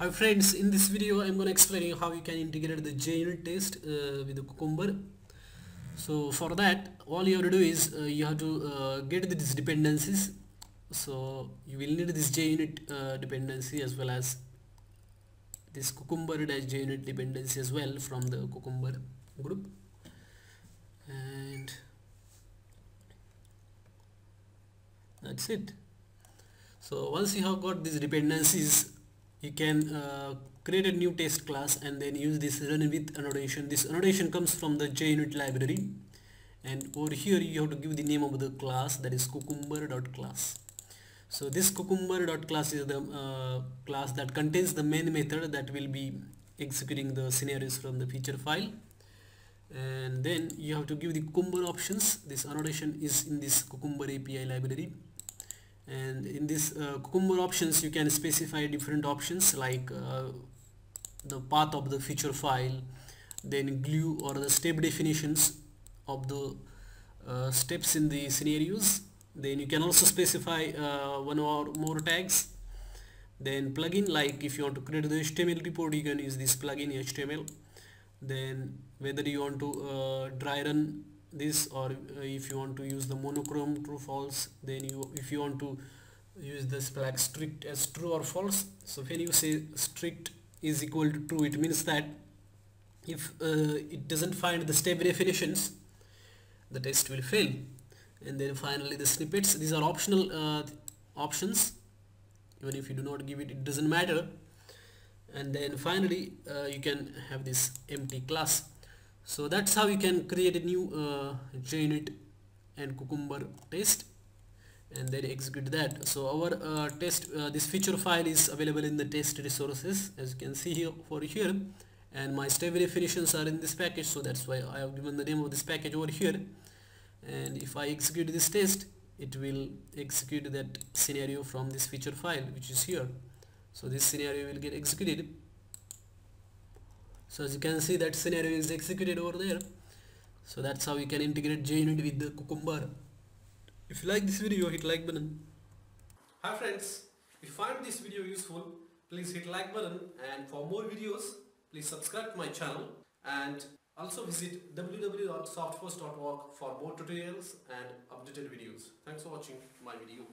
Hi friends, in this video I'm going to explain you how you can integrate the JUnit test uh, with the Cucumber. So for that, all you have to do is uh, you have to uh, get these dependencies. So you will need this JUnit uh, dependency as well as this Cucumber-JUnit dependency as well from the Cucumber group. And that's it. So once you have got these dependencies you can uh, create a new test class and then use this run with annotation. This annotation comes from the JUnit library. And over here you have to give the name of the class that is cucumber.class so this cucumber.class is the uh, class that contains the main method that will be executing the scenarios from the feature file. And then you have to give the cucumber options. This annotation is in this cucumber API library and in this uh, Cucumber options you can specify different options like uh, the path of the feature file then glue or the step definitions of the uh, steps in the scenarios. Then you can also specify uh, one or more tags. Then plugin like if you want to create the HTML report you can use this plugin HTML then whether you want to uh, dry run this or uh, if you want to use the monochrome true false then you if you want to use this flag strict as true or false so when you say strict is equal to true it means that if uh, it doesn't find the step definitions the test will fail. And then finally the snippets these are optional uh, options. Even if you do not give it it doesn't matter. And then finally uh, you can have this empty class so that's how you can create a new uh, JUnit and Cucumber test and then execute that. So our uh, test uh, this feature file is available in the test resources as you can see here for here. And my step definitions are in this package so that's why I have given the name of this package over here. And if I execute this test it will execute that scenario from this feature file which is here. So this scenario will get executed so as you can see that scenario is executed over there. So that's how you can integrate JUnit with the Cucumber. If you like this video hit like button. Hi friends if you find this video useful please hit like button. And for more videos please subscribe to my channel. And also visit www.softpost.org for more tutorials and updated videos. Thanks for watching my video